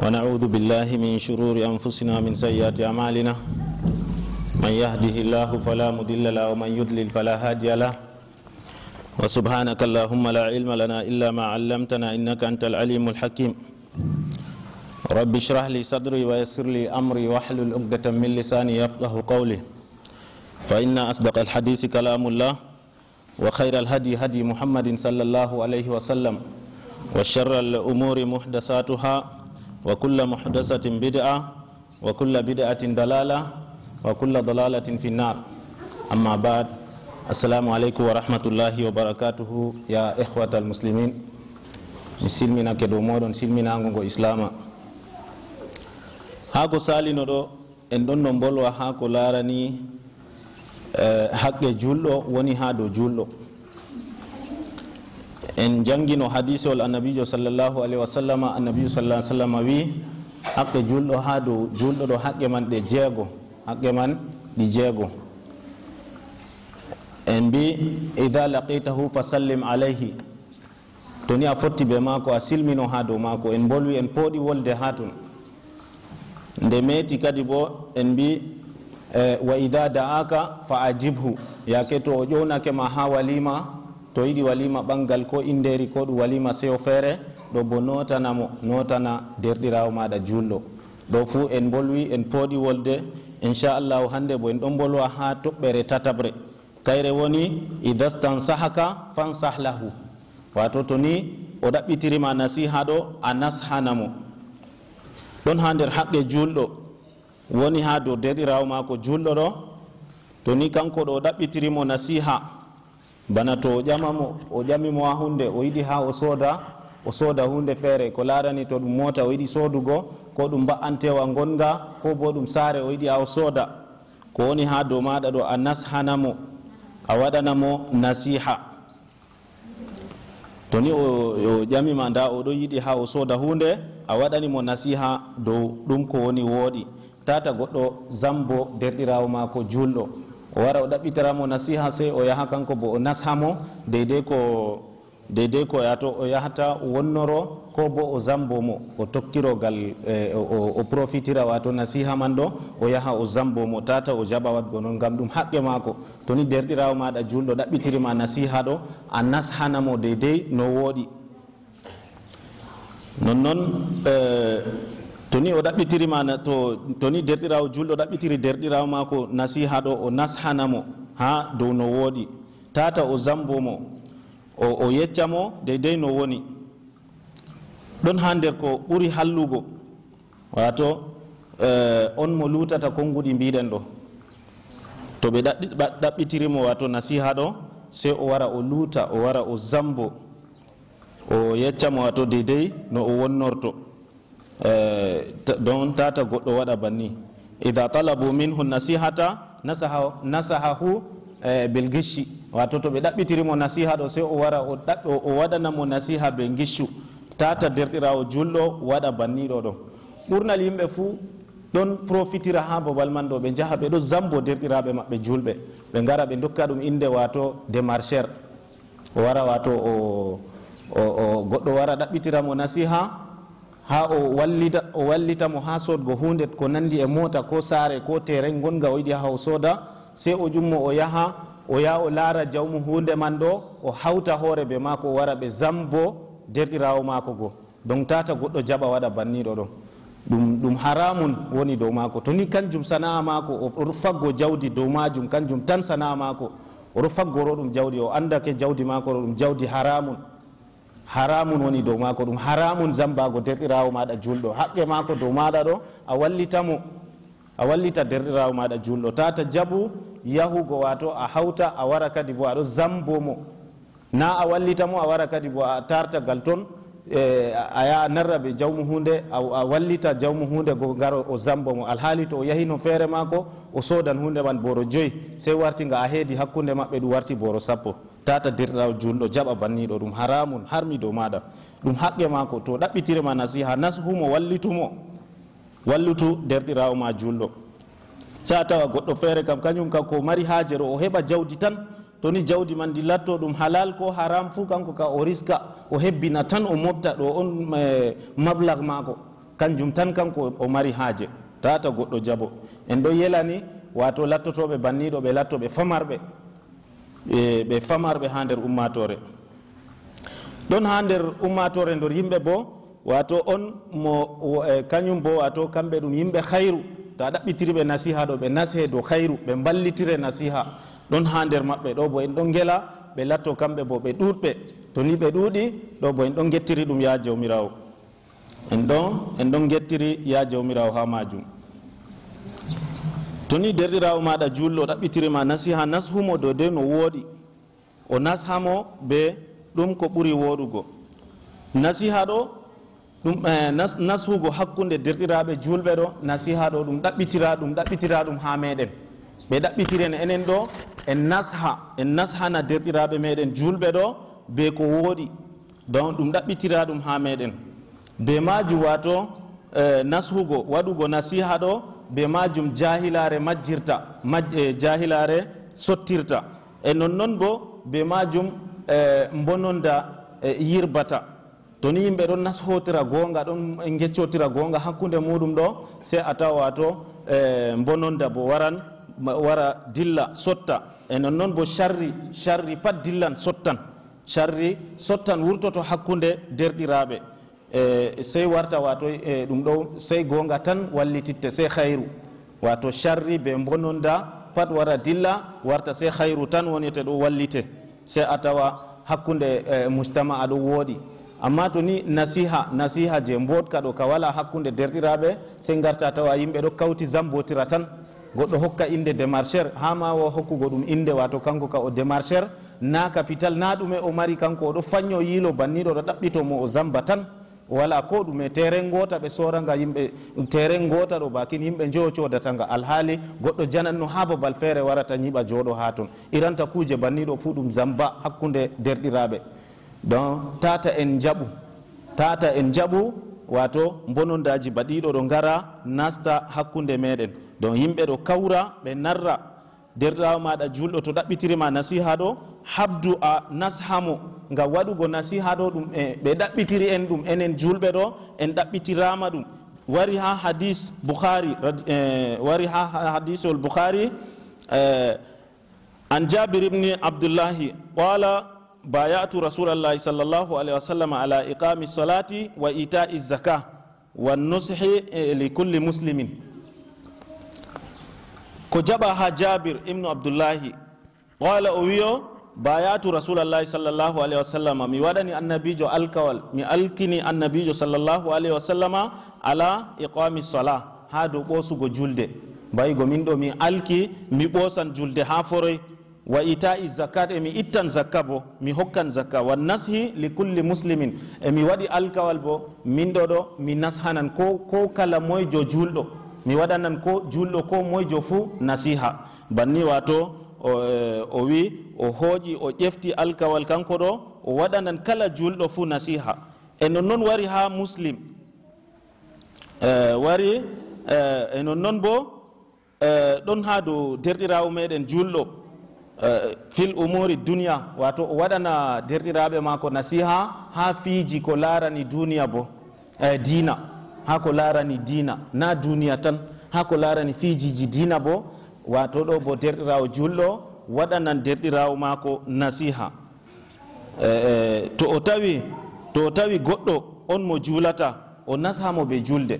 ونعوذ بالله من شرور أنفسنا من سيئات أعمالنا. من يهده الله فلا مضل له ومن يضلل فلا هادي له. وسبحانك اللهم لا علم لنا إلا ما علمتنا إنك أنت العليم الحكيم. رب اشرح لي صدري ويسر لي أمري واحلل عقدة من لساني يفقه قولي. فإن أصدق الحديث كلام الله وخير الهدي هدي محمد صلى الله عليه وسلم وشر الأمور محدثاتها وكل محدثة بدعة وكل بدعة ضلالة وكل ضلالة في النار أما بعد السلام عليكم ورحمة الله وبركاته يا إخوة المسلمين mi silminake dow moɗon silminago ngo islama ha ko salino ɗo en ɗon no bolwa ha ko larani haqqe julɗo woni ha dow julɗo en jangino hadisewol annabijo sallllahu alayhi wa sallam annabijo sallah sallam wi haqqe julɗo ha dow julɗo ɗo haqqe man ɗe jeego haqqe man ɗi jeego. En mbi ida laqitahu fa sallim alayhi. To ni a fotti be maako a silmino ha dow maako en bolwi en pooɗi wolde ha ton. Nde meeti kadi bo en mbi eh, wa ida da'aka fa ajibhu. Yake to o ƴownake ma ha walima to yiɗi walima ɓangal ko inderi ko ɗum walima sewo feere ɗo bo notanamo notana derɗirawo maɗa julɗo. Ɗo fuu en bolwi en pooɗi wolde inchallahu hannde bo en ɗon bolwa ha toɓɓere tataɓre kayre woni idastan sahaka fansahlahu. Wato to ni o ɗaɓɓitirima nasiha ɗo a nashanamo ɗon ha nder haqqe julɗo. Woni ha dow derɗirawo mako julɗo ɗo. To ni kanko ɗo o ɗaɓɓitirimo nasiha. Bana to ƴamamo o ƴamimo hunde o yiɗi ha o sooda o sooda hunde feere ko laarani to ɗum mota o yiɗi soodugo ko ɗum mba'antewa gonga ko bo ɗum saare o yiɗi ha o sooda ko woni ha dow maɗa ɗo a nashanamo a waɗanamo nasiha. To ni o ƴamima nda oɗo yiɗi ha o sooda hunde a waɗanimo nasiha dow ɗum ko woni wooɗi tata goɗɗo zambo derɗirawo ma ko julɗo o wara o ɗaɓɓitaramo nasiha sey o yaha kanko bo o nashamo deydey ko deydey ko yato o yahata wonnoro ko bo o zambomo o tokkirogal e, o profitira wato nasiha man ɗo o yaha o zambomo tata o jaɓa wadgo noon gam ɗum haqqe maako. Toni derɗirawo maɗa julɗo ɗaɓɓitirima nasiha ɗo a nashanamo deydey no wooɗi nonnoon e, to ni o ɗaɓɓitirima to to ni derɗirawo julɗo ɗaɓɓitiri derɗirawo mako nasiha ɗo o nashanamo ha dow no wooɗi tata o zambomo o o yeccamo deydey no woni. Ɗon ha nder ko ɓuri hallugo. Wato eh, on mo lutata konnguɗi mbiɗen ɗo. To ɓe ɗaɓɓitirimo wato nasiha ɗo sey o wara o luuta o wara o zambo o yeccamo wato deydey no o wonnorto. Eh, don tata goɗɗo waɗa banni. Ida talabu minhu nasihata nasahahu eh, bil gishi wato to ɓe ɗaɓɓitirimo nasiha ɗo sey o wara o waɗanamo nasiha be gishu tata derɗirawo julɗo waɗa banniɗo ɗo ɓurnal yimɓe fuu ɗon profitira ha babal man ɗo ɓe jaha ɓe ɗo zambo derɗiraɓe maɓɓe julɓe. Ɓe gara ɓe dokka ɗum inde wato démarchére o wara wato o goɗɗo wara ɗaɓɓitiramo nasiha ha o wallita o wallitamo ha sodgo hunde ko nandi e mota ko saare ko terrain gonga o yiɗi ha o sooda sey o jummo o yaha o yaha o laara jawmu hunde man ɗo o hawta hoore ɓe maako o wara ɓe zambo derɗirawo maako goo donc tata goɗɗo jaɓa waɗa banniɗo ɗo. Ɗum ɗum haramun woni dow maako. To ni kanjum sana'a maako oɗo faggo jawdi dow majum kanjum tan sana'a maako oɗo faggoro ɗum jawdi o andake jawdi maako ɗo ɗum jawdi haramun haramun woni dow maako ɗum. Haramun zambago derɗirawo maɗa julɗo. Haqqe maako dow maɗa ɗo a wallitamo a wallita derɗirawo maɗa julɗo. Tata jabu yahugo wato a hawta a wara kadi bo aɗo zambomo na a wallitamo a wara kadi bo a tartagal toon e a yaha narra ɓe jawmu hunde a wallita jawmu hunde go gar o zambo mo. Alhaali to o yahino feere maako o sodan hunde man boro joyi. Sey warti nga a heedi hakkunde maɓɓe ɗum warti boro sappo. Tata derɗirawo julɗo jaɓa banniɗo ɗum haramun harmi dow maɗa ɗum haqqe mako to ɗaɓɓitirema nasiha nashumo wallitumo. Wallutu derɗirawo ma julɗo sa tawa goɗɗo feere kam kañum kam ko mari haajero o heɓa jawdi tan to ni jawdi man ndi latto ɗum halal ko haram fuu kanko ka o riska o hebbina tan o mofta ɗo on mablag maako. Kanjum tan kanko o mari haaje. Tata goɗɗo jabo. En ɗo yelani wato lattotoɓe banniɗo ɓe lattoɓe famarɓe E ɓe famarɓe ha nder ummatore. Ɗon ha nder ummatore nder yimɓe bo wato on mo e, kañum bo wato kamɓe ɗum yimɓe hayru to a ɗaɓɓitiriɓe nasiha ɗo ɓe nashe dow hayru ɓe ballitire nasiha. Ɗon ha nder maɓɓe ɗo bo en ɗon gela ɓe latto kamɓe bo ɓe ɗuɗɓe to ni ɓe ɗuuɗi ɗo bo en ɗon gettiri ɗum ya jawmirawo. En ɗon en ɗon gettiri ya jawmirawo ha majum. to ni derɗirawo maɗa julɗo ɗaɓɓitirima nasiha nashumo dow de no wooɗi o nashamo be ɗum ko ɓuri wooɗugo. Nasiha ɗo ɗum eh, nashugo hakkude derɗiraɓe julɓe ɗo nasiha ɗo ɗum ɗaɓɓitira ɗum ɗaɓɓitira ɗum ha meɗen ɓe ɗaɓɓitiren enen ɗo en nasha en nashana derɗiraɓe meɗen julɓe ɗo be ko wooɗi donc ɗum ɗaɓɓitira ɗum ha meɗen be majum wato eh, nashugo waɗugo nasiha ɗo be majum jahilare majjirta eh, jahilare sottirta. E nonnoon bo be majum eh, bononda eh, yirbata. To ni yimɓe ɗon nashotira gonga ɗon geccotira gonga hakkude muɗum ɗo sey a tawa to bononda bo waran wara dilla sotta. E nonnoon bo sharri sharri pat dillan sottan. Sharri sottan wurtoto hakkude derɗiraɓe. E, e sey warta wato e ɗum ɗo sey gonga tan wallititte sey hayru wato charri be bononda pat wara dilla warta sey hayru tan wonite ɗo wallite. Sey a tawa hakkude e, mujtama aɗo wooɗi amma to ni nasiha nasiha je mbotka ɗo ka wala hakkude derɗiraɓe sey garta tawa yimɓe ɗo kawti zambotira tan. Goɗɗo hokka inde démarcheur ha ma o hokkugo ɗum inde wato kanko ka o démarcheur na capital na ɗume o mari kanko oɗo fañño yiilo banniɗo ɗo ɗaɓɓitomo o zamba tan. Wala ko ɗume terrain gota ɓe soranga yimɓe terrain gota ɗo bakin yimɓe joo codatanga alhaali goɗɗo jananno ha babal feere warata ñiɓa jooɗo ha toon iranta kuuje banniɗo fuu ɗum zamba hakkude derɗiraɓe donc tata en jaɓu tata en jaɓu wato bonondaji baɗiɗo ɗo gara nasta hakkude meɗen donc yimɓe ɗo kawra ɓe narra. Derɗirawo maɗa julɗo to ɗaɓɓitirima nasiha ɗo habdu a nashamo ngam waɗugo nasiha ɗo ɗum e ɓe ɗaɓɓitiri en ɗum enen julɓe ɗo en ɗaɓɓitirama ɗum wari ha hadis boukhari wari ha hadisol boukhari عن جابر بن عبد الله قال بايعت رسول الله صلى الله عليه وسلم على إقام الصلاة li kulli muslimin ko مسلم ha jabir بن عبد qala o wiyo bayatu rasulallahi sallllahu alayhi wa sallama mi waɗani annabijo alkawal mi alkini annabijo sallllahu alayhi wa sallama ala iqami sala ha dow ɓosugo julde. Bayigo min ɗo mi alki mi ɓosan julde ha foroy wa itai zakat emi ittan zakka bo mi hokkan zakka. Wa nashi li kulli muslimin emi waɗi alkawal bo min ɗo ɗo mi nashanan ko ko kala moyjo julɗo mi waɗanan ko julɗo ko moyjo fuu nasiha. Banni wato E, o wi o hooƴi o ƴefti alkawal kanko ɗo o waɗanan kala julɗo fuu nasiha e non noon wari ha muslim. E, wari e, e non noon bo ɗon ha dow derɗirawo meɗen julɗo fil umuri duniya wato o waɗana derɗiraɓe mako nasiha ha fiiji ko larani duniya bo dina ha ko larani dina na duniya tan. Ha ko larani fiijiji dina bo wato ɗo bo derɗirawo julɗo waɗanan derɗirawo maako nasiha. E, e, to o tawi to o tawi goɗɗo on mo julata o nashamo ɓe julde.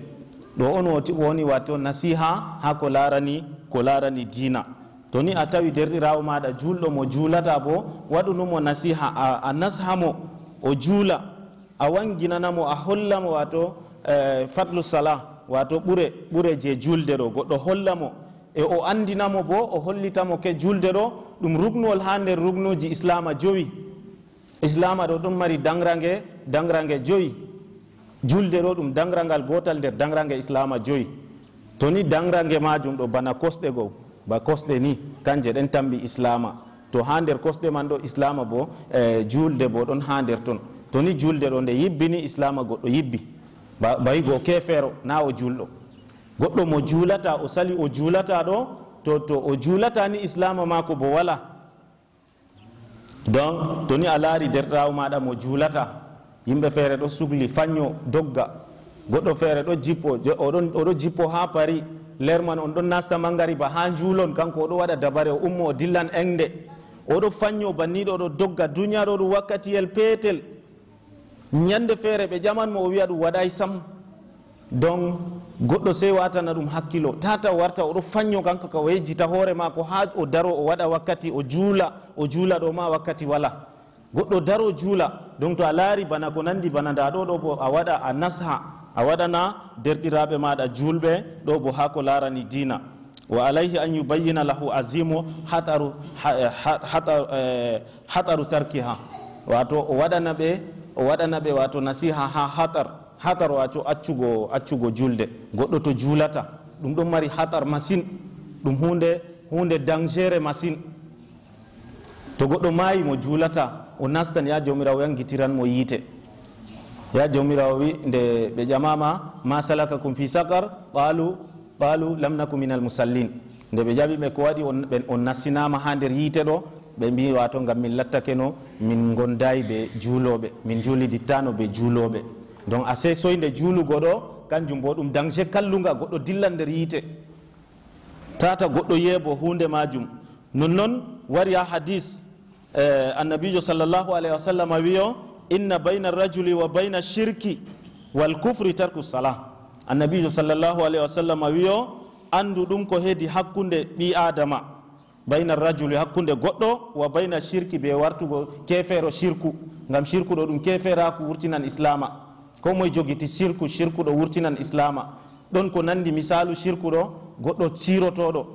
Ɗo on woni wato nasiha ha ko larani ko larani dina to ni a tawi derɗirawo maɗa julɗo mo julata bo waɗunumo nasiha a a nashamo o juula a wanginanamo a hollamo wato e, fadlu sala wato ɓure ɓure je julde ɗo. Goɗɗo hollamo e o andinamo bo o hollitamo ke julde ɗo ɗum rugnuwol ha nder rugnuji islama joyi. Islama ɗo ɗum mari dangrange dangrange joyi. Julde ɗo ɗum dangragal gotal nder dangrange islama joyi. To ni dangrange majum ɗo bana kosɗe go ba kosɗe ni kanje ɗen tambi islama. To ha nder kosɗe man ɗo islama bo e julde bo ɗon ha nder ton. To ni julde ɗo nde yibbini islama goɗɗo yibbi. Bayigo kefeero na o julɗo. goɗɗo mo juulata o sali o juulata ɗo to to o juulata ni islama mako bo wala. Donc to ni a laari derɗawo maɗa mo juulata yimɓe feere ɗo sugli fanño dogga. Goɗɗo feere ɗo jippo oɗon oɗo jippo ha pari lerman on ɗon nasta mangariba ha juulon kanko oɗo waɗa dabare o ummo o dillan engde oɗo fanño banniɗo oɗo dogga duniya ɗo ɗum wakkatiyel peetel. Ñande feere ɓe ƴaman mo o wiya ɗum waɗay sam. donc goɗɗo sey watana ɗum hakkilo tata warta oɗo fanño kanko ka wejjita hoore ma ko ha o daro o waɗa wakkati o juula o juula ɗo ma wakkati wala. Goɗɗo daro juula donc to a laari bana ko nandi bana nda ɗo ɗo bo a waɗa a nasha a waɗana derɗiraɓe maɗa julɓe ɗo bo ha ko larani dina wa alayhi an yubayyina lahu azimu hataru eh, hataru tarkiha. Wato o waɗana ɓe o waɗana ɓe wato nasiha ha hatar. hatar wato accugo accugo julde. Goɗɗo to julata ɗum ɗon mari hatar masine ɗum hunde hunde dangere masine to goɗɗo maayi mo julata o nastan ya jawmirawo yangitiran mo yiite. Ya jawmirawo wi nde ɓe ƴamama ma salakakum fi sakar qalu qalu lam naku min almusallin nde ɓe jaɓi ɓe ko waɗi on nassinama ha nder yiite ɗo ɓe mbi wato gam min lattake no min gondayi ɓe juuloɓe min juulidittano ɓe juuloɓe donc a sey soyde juulugo ɗo kanjum bo ɗum danger kalluga goɗɗo dilla nder yiite tata goɗɗo yeebo hunde majum. Nonnoon wari ha hadis eh, annabijo sallllahu alayhi wa sallam wiyo inna bayna rajuli wa bayna shirki wal kufri tarku salah. Annabijo sallllahu alayhi wa sallam wiyo andu ɗum ko heedi hakkunde ɓi adama. Bayna rajuli hakkunde goɗɗo wa bayna shirki be wartugo kefeero shirku. Ngam shirku ɗo ɗum keferaku wurtinan islama ko moye jogiti sirku sirku ɗo wurtinan islama. Ɗon ko nandi misalu sirku ɗo goɗɗo sirotoɗo.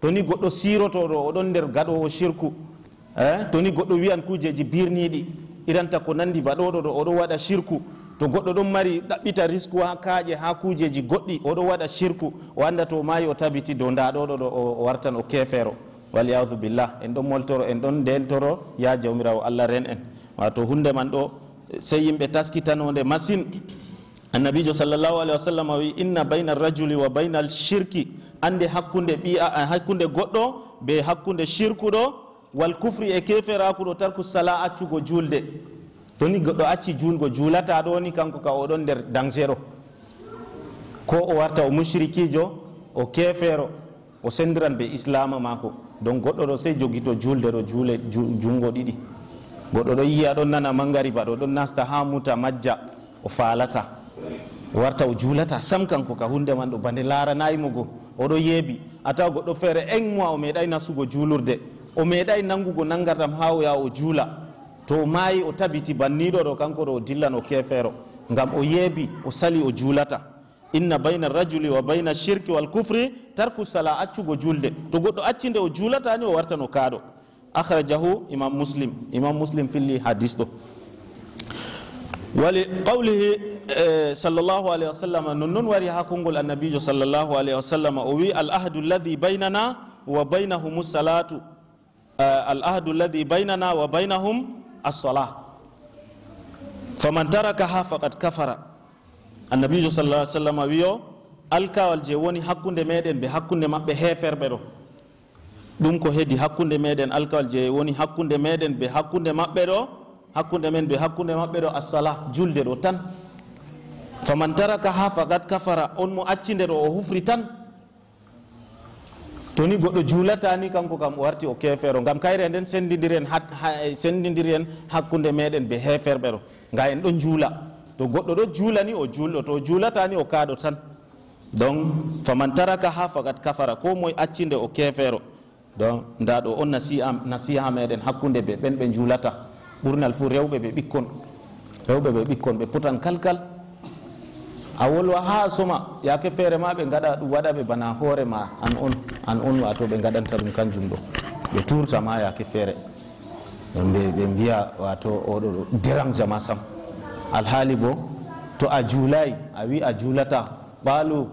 To ni goɗɗo sirotoɗo oɗon nder gaɗowo sirku e to ni goɗɗo wiyan kujeji birniɗi. Iranta ko nandi baɗoɗo ɗo oɗo waɗa sirku to goɗɗo ɗon mari ɗaɓɓita risque ha kaaƴe ha kujeji goɗɗi oɗo waɗa sirku o anda to mayi o tabiti dow do ɗo o wartan o kefeero walyadu billah en ɗon moltoro en ɗon ndentoro ya jawmirawo allah ren en wato hunde man ɗo sey yimɓe taskitanode masine annabijo sallllahu alahi wa sallam wi inna bayna arrajuli wa bayna al shirki ande hakkunde ɓi eh, hakkunde goɗɗo be hakkunde shirkuɗo wal kufri e keferakuɗo tarku sala accugo julde. Toni goɗɗo acci julgo julata ɗo ni kanko ka oɗon nder danger o ko o warta o mushrikijo o kefero o sendiran be islama mako donc goɗɗo ɗo sey jogui to julde ɗo juule jungo ɗiɗi. Goɗɗo ɗo yiya ɗon nana mangari ba ɗo ɗon nasta ha muta majja o falata warta o julata sam kanko ka hunde man ɗo bande laranayimo go oɗo yeebi a tawa goɗɗo feere en mois o meeɗay nasugo juulurde o meeɗay nangugo nangardam ha o yaha o juula. To o maayi o tabiti banniɗo ɗo kanko ɗo o dillan o kefeero ngam o yeebi o sali o juulata. Inna bayna rajuli wa bayna shirki wal kufri tarku sala accugo julde. To goɗɗo accinde o juulatani o wartan o kaaɗo أخرجه إمام مسلم. إمام مسلم في اللي حديثه ولقوله آه، صلى الله عليه وسلم ننن وري هاكونغول النبي صلى الله عليه وسلم أوي الأهد الذي بيننا وبينهم الصلاة. آه، الأهد الذي بيننا وبينهم الصلاة. فمن تركها فقد كفر. النبي صلى الله عليه وسلم ويو alkawal je woni hakkunde meɗen ɓe hakkunde maɓɓe ɗum ko heedi hakkunde meɗen alkawal je woni hakkunde meɗen be hakkunde maɓɓe ɗo hakkunde men be hakkunde maɓɓe ɗo assala julde ɗo tan. Faman taraka ha fagat kafara on mo accinde ɗo o hufri tan. To ni goɗɗo juulatani kanko kam o warti o kefero. Gam kayre nden sendidirihen sendidirihen hakkunde meɗen be heferɓe ɗo. Ga en ɗo juula to goɗɗo ɗo juulani o juulɗo to o juulata o kaaɗo tan. Donc faman taraka ha fagat kafara ko moye accinde o kefero. donc nda ɗo on nasiha nasiha meɗen hakkude ɓe ɓen ɓe juulata ɓurnal fuu rewɓe ɓe ɓikkon rewɓe ɓe ɓikkon ɓe putan kalkal. A wolwa ha soma yake feere ma ɓe gaɗa ɗum waɗa ɓe bana hoore ma an on an on wato ɓe gaɗanta ɗum kanjum ɗo. Ɓe turta ma yake feere. Ɓe mbiya wato oɗo ɗo dérange ma sam. Alhaali bo to a juulayi a wi a juulata ɓaalu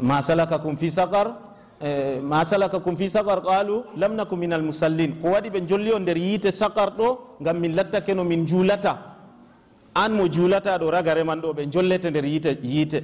ma salaka kum fi sakar Eh, ma salakakum fi sakar qalu lam naku min almusallin ko waɗi ɓe jolli o nder yiite sakar ɗo gam min lattake no min juulata. An mo juulata ɗo ragare man ɗo ɓe jollete nder yiite yiite.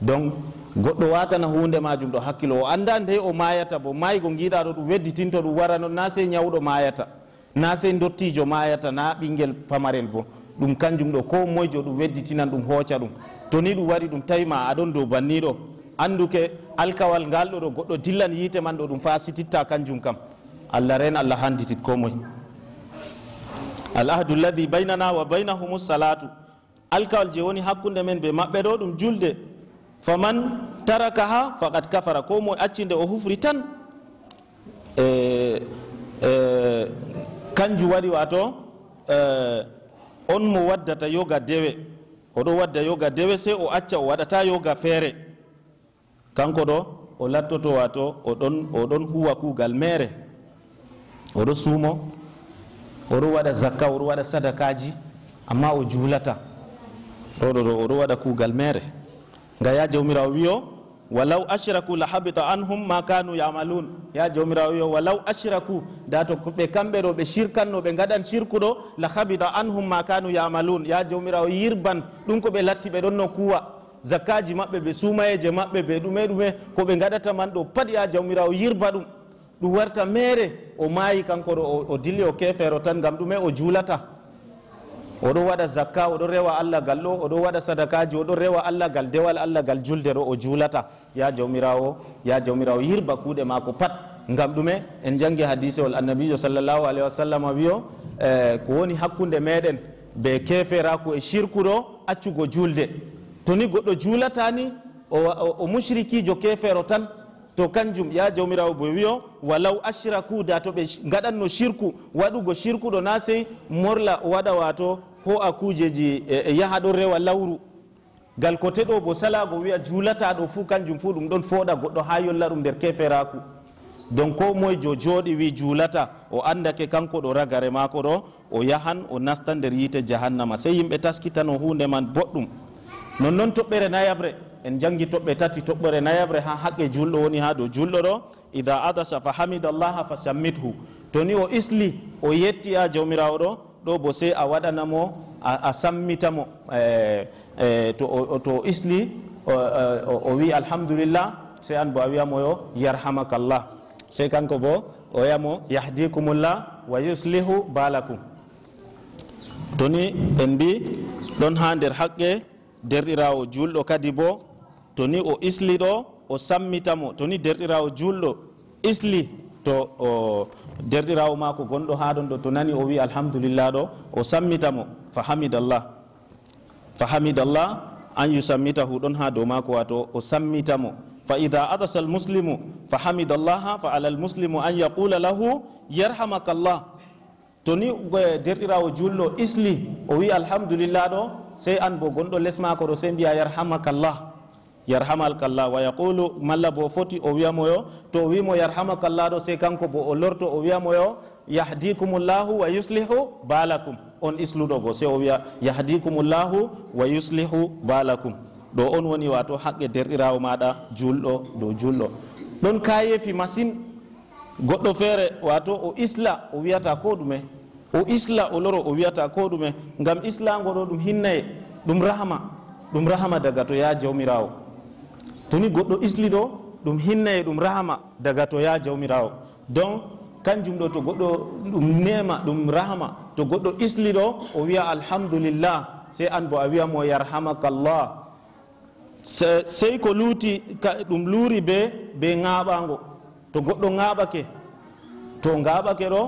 Donc goɗɗo watana hunde majum ɗo hakkilo. O anda nde o mayata bo maygo giɗa ɗo ɗum wedditinto ɗum wara non na sey ñawɗo mayata. Na sey dottijo mayata na ɓinguel pamarel bo. Ɗum kanjum ɗo ko moyjo ɗum wedditinan ɗum hooca ɗum. To ni ɗum waɗi ɗum tawima aɗon dow banniɗo anduke alkawal ngal ɗo ɗo goɗɗo dillan yiite man ɗo ɗum fa sititta kanjum kam allah ren allah handitit ko moye al ahdu lladi baynana wa baynahum salatu alkawal je woni hakkude men ɓe maɓɓe ɗo ɗum julde faman taraka ha faqad kafara ko moye accinde o hufri tan e e kanjum waɗi wato e, on mo waddata yoga dewe oɗo wadda yoga dewe sey o acca o waɗata yoga feere kanko ɗo o lattoto wato oɗon oɗon huwa kuugal mere oɗo suumo oɗo waɗa zakka oɗo waɗa sadakaji amma o juulata ɗoɗo ɗo oɗo waɗa kuugal mere nga ya jawmirawo wiyo walaw ashraku la habita anhum ma kanu yamalun ya jawmirawo wiyo walaw ashraku da to ɓe kamɓe ɗo ɓe shirkanno ɓe gaɗan shirkuɗo la habita anhum ma kanu yamalun ya jawmirawo yirban ɗum ko ɓe latti ɓe ɗon no kuwa zakkaji maɓɓe ɓe sumayeje maɓɓe ɓe ɗume ɗume ko ɓe gaɗata man ɗo pat ya jawmirawo yirba ɗum. Ɗum warta mere o maayi kanko ɗo o dilli o kefero tan gam ɗume o juulata. Oɗo waɗa zakka oɗo rewa allah gal ɗo oɗo waɗa sadakaji oɗo rewa allah gal dewal allah gal julde ɗo o juulata. Ya jawmirawo ya jawmirawo yirba kuuɗe maako pat gam ɗume. En jangi hadisewol annabijo sallllahu alayhi wa sallam wiyo e ko woni hakkude meɗen be keferaku e shirku ɗo accugo julde to ni goɗɗo juulata ni o o mushrikijo kefero tan to kanjum ya jawmirawo bo wiyo walaw ashraku da to ɓe gaɗanno shirku waɗugo shirkuɗo na sey morla waɗa wato ho a kujeji e, e yaha ɗon rewa lawru. Gal kote ɗo bo salago wiya julata ɗo fuu kanjum fuu ɗum ɗon fooɗa goɗɗo ha yolla ɗum nder keferaku donc ko moye jo jooɗi wi juulata o andake kanko ɗo ragare maako ɗo o yahan o nasta nder yiite jahannama. Sey yimɓe taskitano hunde man boɗɗum. nonnoon toɓɓere nayaɓre en jangi toɓɓe tati toɓɓere nayaɓre ha haqqe julɗo woni ha dow julɗo ɗo. Ida adasa fa hamidallaha fa sammithu to ni o isli o yetti ha jawmirawo ɗo ɗo bo sey a waɗanamo a sammitamo e, e, to o isli o e, wi alhamdulillah sey an bo a wiyamo yo yarhamakallah. Sey kanko bo o wiyamo yahdikumullah wa yuslihu balakum. To ni en mbi ɗon ha nder haqqe derɗirawo julɗo kadi bo to ni o isli ɗo o sammitamo to ni derɗirawo julɗo isli to o derɗirawo mako gonɗo ha ɗon ɗo to nani o wi alhamdulillah ɗo o sammitamo fa hamidallah fa hamidallah an yusammitahu ɗon ha dow mako wato o sammitamo fa ida adasa almuslimu fa hamidallaha fa ala almuslimu an yaqula lahu yarhamakallah to ni derɗirawo julɗo isli o wi alhamdulillah ɗo sey an bo gonɗo les mako ɗo sey mbiya yarhamakallah yarhamakallah wa yaqulu malla bo foti o wiyamoyo to o wimo yarhamakallah ɗo sey kanko bo o lorto o wiyamoyo yahdikumullahu wa yuslihu balakum on isluɗo go sey o wiya yahdikumullahu wa yuslihu balakum ɗo on woni wato haqqe derɗirawo maɗa julɗo dow julɗo. Ɗon kayefi masine goɗɗo feere wato o isla o wiyata ko ɗume. o isla o loro o wiyata ko ɗume ngam islago ɗo ɗum hinnaye ɗum rahma ɗum rahma daga to ya jawmirawo. Toni goɗɗo isli ɗo ɗum hinnaye ɗum rahma daga to ya jawmirawo. Donc kanjum ɗo to goɗɗo ɗum nema ɗum rahma to goɗɗo isli ɗo o wiya alhamdulillah sey an bo a wiyamo yarhamakallah. Sey ko luuti ɗum luuri be be ŋaɓago to goɗɗo ŋaɓake to ŋaɓake ɗo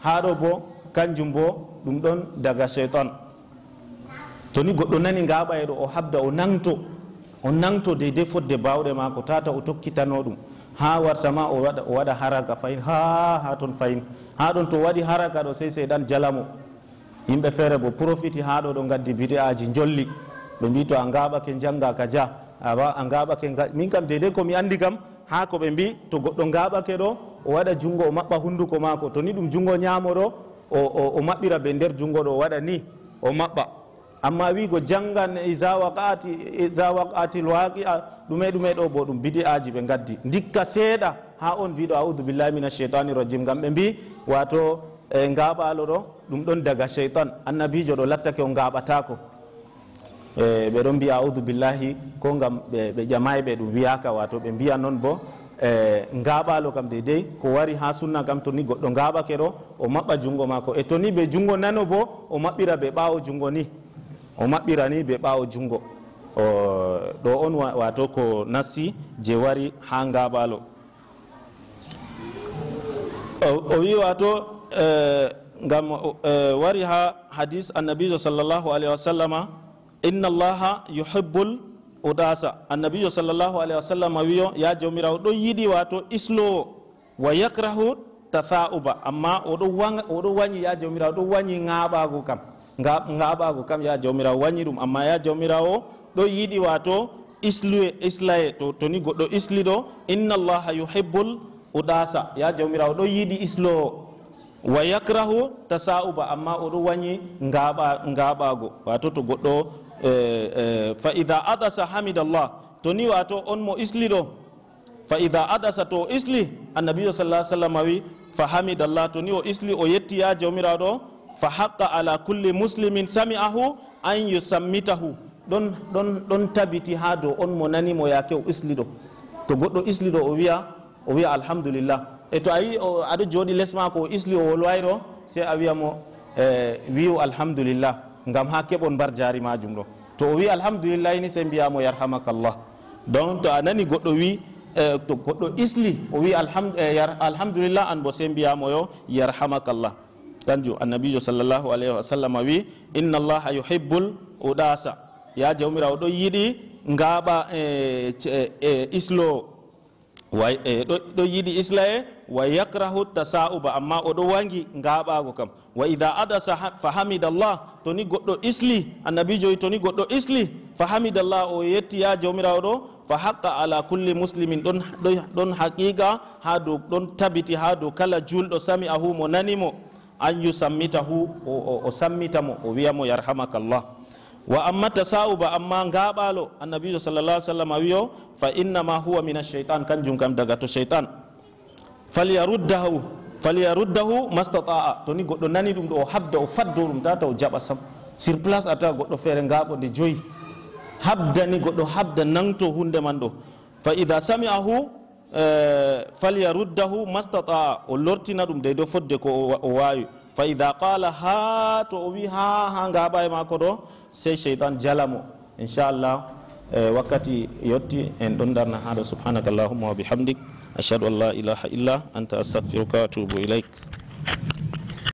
ha ɗo bo kanjum bo ɗum ɗon daga cheytan to ni goɗɗo nani nga ɓayɗo o habda o nangto o nangto deydey fodde bawɗe mako tata o tokkitano ɗum. Ha wartama o waɗa o waɗa haraka fayin ha ha toon fayin. Ha ɗon to waɗi haraka ɗo sey seyɗan jalamo. Yimɓe feere bo profiti ha ɗo ɗo gaddi bide aji jolli ɓe mbi to a ngaɓake jangga ka dia awa a ngaɓake min kam deydey komi andi kam ha ko ɓe mbi to goɗɗo ngaɓake ɗo o waɗa jungo o maɓɓa hunduko mako to ni ɗum jungo ñamo ɗo o maɓɓira ɓe nder junngo ɗo waɗa ni o maɓɓa. Amma wiigo janngan e isa waqati isa e waqati lwaqia ɗume ɗume ɗo bo ɗum bidi aji ɓe gaddi dikka seeɗa ha on mbiɗo audu billahi min acheitani rajim gam ɓe mbi wato e ngaɓalo ɗo ɗum ɗon daga cheitan annabijo ɗo lattake o ngaɓatako e, ɓe ɗon mbiya audu billahi ko gam ɓe ƴamayɓe ɗum wiyaka wato ɓe mbiya noon bo E, ngaɓalo kam dedei ko wari ha sunna kam to ni goɗɗo ngaɓake ɗo o maɓɓa jungo mako e to ni ɓe jungo nano bo o maɓɓira ɓe ɓawo jungo ni. O maɓɓira ni ɓe ɓawo jungo. Ɗo on wato ko nassi je wari ha ngaɓalo. O wi wato e, ngam e, wari ha hadis annabijo sallllahu alayhi wa sallama inna allaha yuhibbul udasa annabiyo sallllahu alayhi wa sallam wiyo ya jawmirawo ɗo yiɗi wato islowo wa yakrahu tathauba. Amma oɗo wañi ya jawmirawo ɗo wañi ŋaɓago kam. Ŋaɓago kam ya jawmirawo wañi ɗum amma ya jawmirawo ɗo yiɗi wato islue islaye. To toni goɗɗo isli ɗo inna allaha yuhibbul udasa. Ya jawmirawo ɗo yiɗi islowo wa yakrahu tasauba amma oɗo wañi ngaɓago wato to goɗɗo fa ida adasa hamidallah to ni wato on mo isli ɗo fa ida adasa to o isli annabijo sallah sallam wi fa hamidallah to ni o isli o yetti ya jawmiraɗo fa haqqa ala kulli muslimin sami'ahu an yusammitahu ɗon ɗon ɗon tabiti ha dow on mo nani mo yake o isli ɗo to goɗɗo isli ɗo o wiya o wiya alhamdulillah e to a yi aɗa jooɗi les mako o isli o wolway ɗo sey a wiyamo e wiyu alhamdulillah ngam ha keɓon mbar jari majum ɗo to o wi alhamdulillahi ni se mbiyamo yarhamakallah donc to a nani goɗɗo wi e, to goɗɗo isli o wi e, alhamdulillah an bo se mbiyamo yo yarhamakallah kanjum annabijo sallllahu alayhi wa sallam wi inna allaha yuhibbul uɗasa ya jawmirawo ɗo yiɗi ngaɓa e, islo ɗo yiɗi isla e wa yakrahu tasauba amma oɗo wangi ngaɓago kam wa ida adasa fa hamidallah to ni goɗɗo isli annabijo to ni goɗɗo isli fa hamidallah o yetti ya jawmirawo ɗo fa haqqa ala kulli muslimin ɗon ɗon haqiqa ha dow ɗon tabiti ha dow kala julɗo sami ahu mo nanimo an yusammitahu o sammitamo o wiyamo yarhamakallah wa amma tasauba amma ngaɓalo annabijo sallallah sallam wiyo fa innama huwa min alcheitan kanjum kam daga to cheitan falyaruddahu falyaruddahu mastataa to ni goɗɗo nani ɗum ɗo o habda o faddo ɗum tata o jaɓa sam sur place a tawa goɗɗo feere ngaɓo nde joyi habdani goɗɗo habda nangto hunde man ɗo fa ida sami'ahu eh, falyaruddahu mastataa o lortina ɗum deydo fodde ko o wawi fa ida qala ha to o wi ha ha ngaɓa e mako ɗo sey cheytan jalamo inchallah e wakkati yetti en ɗon darna haɗo subhanaka allahumma wa bihamdik أشهد أن لا إله إلا أنت أستغفرك وأتوب إليك.